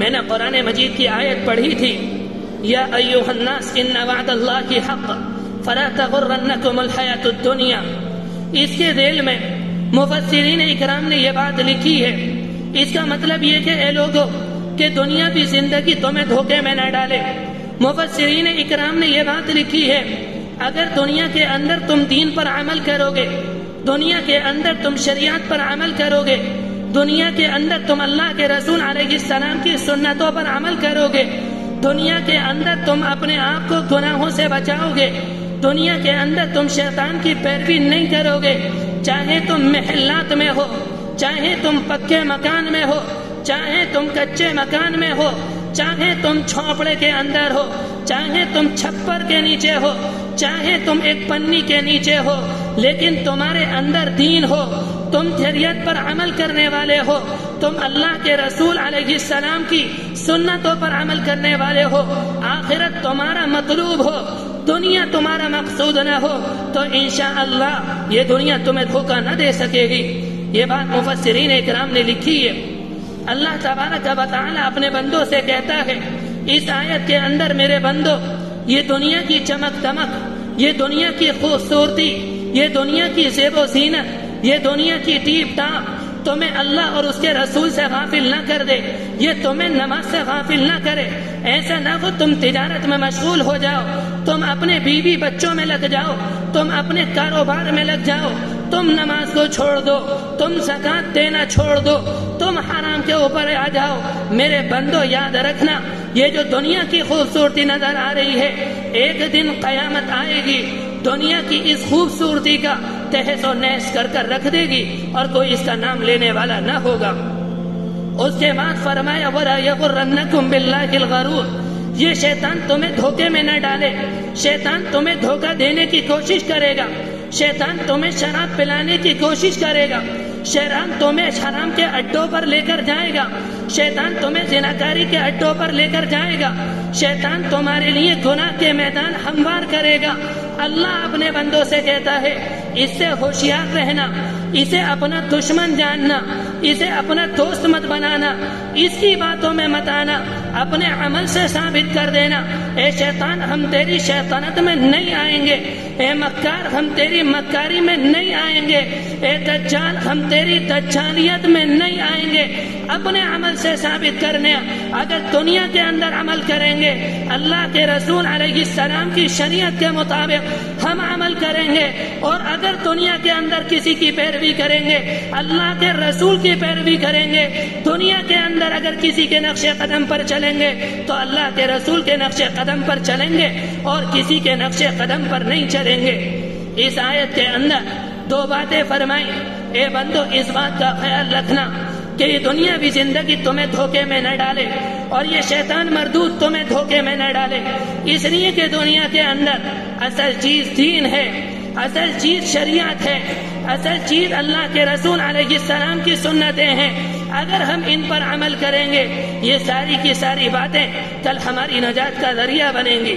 मैंने कुरान मजीद की आयत पढ़ी थी। या अयुहन्नास इन नवाद अल्लाह की हक, फला तगुर्रन्नकुमुल हयातुद दुनिया इसके रेल में मुफसरीन इकराम ने यह बात लिखी है। इसका मतलब ये कि, ए लोगों, कि दुनिया की ज़िंदगी तुम्हें धोखे में न डाले। मुफसरीन इकराम ने यह बात लिखी है, अगर दुनिया के अंदर तुम दीन पर अमल करोगे, दुनिया के अंदर तुम शरियत पर अमल करोगे दुनिया के अंदर तुम अल्लाह के रसूल सलाम की सुन्नतों पर अमल करोगे। दुनिया के अंदर तुम अपने आप को गुनाहों से बचाओगे। दुनिया के अंदर तुम शैतान की पैरवी नहीं करोगे। चाहे तुम महलात में हो, चाहे तुम पक्के मकान में हो, चाहे तुम कच्चे मकान में हो, चाहे तुम छोपड़े के अंदर हो, चाहे तुम छप्पर के नीचे हो, चाहे तुम एक पन्नी के नीचे हो, लेकिन तुम्हारे अंदर दीन हो तुम शरीयत पर अमल करने वाले हो। तुम अल्लाह के रसूल सलाम की सुन्नतों पर अमल करने वाले हो। आखिरत तुम्हारा मतलूब हो, दुनिया तुम्हारा मकसूद न हो तो इंशा अल्लाह ये दुनिया तुम्हें धोखा न दे सकेगी। ये बात मुफसरीन इकराम ने लिखी है। अल्लाह तबारक वाली अपने बंदों से कहता है, इस आयत के अंदर मेरे बंदो, ये दुनिया की चमक दमक ये दुनिया की खूबसूरती, ये दुनिया की जेबो जीनत ये दुनिया की टीप टाप, तुम्हें अल्लाह और उसके रसूल से गाफिल न कर दे। ये तुम्हें नमाज़ से गाफिल न करे। ऐसा ना हो तुम तिजारत में मशगूल हो जाओ। तुम अपने बीवी बच्चों में लग जाओ। तुम अपने कारोबार में लग जाओ। तुम नमाज़ को छोड़ दो। तुम जक़ात देना छोड़ दो। तुम हराम के ऊपर आ जाओ। मेरे बंदो, याद रखना, ये जो दुनिया की खूबसूरती नज़र आ रही है, एक दिन कयामत आएगी। दुनिया की इस खूबसूरती का तहस और नहस कर कर रख देगी और कोई इसका नाम लेने वाला न होगा। उसके बाद फरमाया ये शैतान तुम्हें धोखे में न डाले। शैतान तुम्हें धोखा देने की कोशिश करेगा। शैतान तुम्हें शराब पिलाने की कोशिश करेगा। शैतान तुम्हें शराब के अड्डों पर लेकर जाएगा। शैतान तुम्हें जिनाकारी के अड्डों पर लेकर जाएगा। शैतान तुम्हारे लिए गुनाह के मैदान हमवार करेगा। अल्लाह अपने बंदों से कहता है इससे होशियार रहना, इसे अपना दुश्मन जानना, इसे अपना दोस्त मत बनाना, इसकी बातों में मत आना। अपने अमल से साबित कर देना। ए शैतान, हम तेरी शैतानत में नहीं आएँगे। ए मक्कार, हम तेरी मक्कारी में नहीं आएँगे। ए दज्जाल, हम तेरी दज्जालियत में नहीं आएँगे। अपने अमल से साबित करने। अगर दुनिया के अंदर अमल करेंगे, अल्लाह के रसूल सलाम की शरीयत के मुताबिक हम अमल करेंगे। और अगर दुनिया के अंदर किसी की पैरवी करेंगे, अल्लाह के रसूल की पैरवी करेंगे, दुनिया के अंदर अगर किसी के नक्शे कदम पर चलेंगे तो अल्लाह के रसूल के नक्शे कदम पर चलेंगे और किसी के नक्शे कदम पर नहीं चलेंगे। इस आयत के अंदर दो बातें फरमाई। ए बंदो, इस बात का ख्याल रखना कि ये दुनिया भी ज़िंदगी तुम्हें धोखे में न डाले और ये शैतान मरदूत तुम्हें धोखे में न डाले। इसलिए कि दुनिया के अंदर असल चीज़ दीन है, असल चीज़ शरीयत है, असल चीज़ अल्लाह के रसूल सलाम की सुन्नतें हैं। अगर हम इन पर अमल करेंगे, ये सारी की सारी बातें कल हमारी नजात का ज़रिया बनेंगी।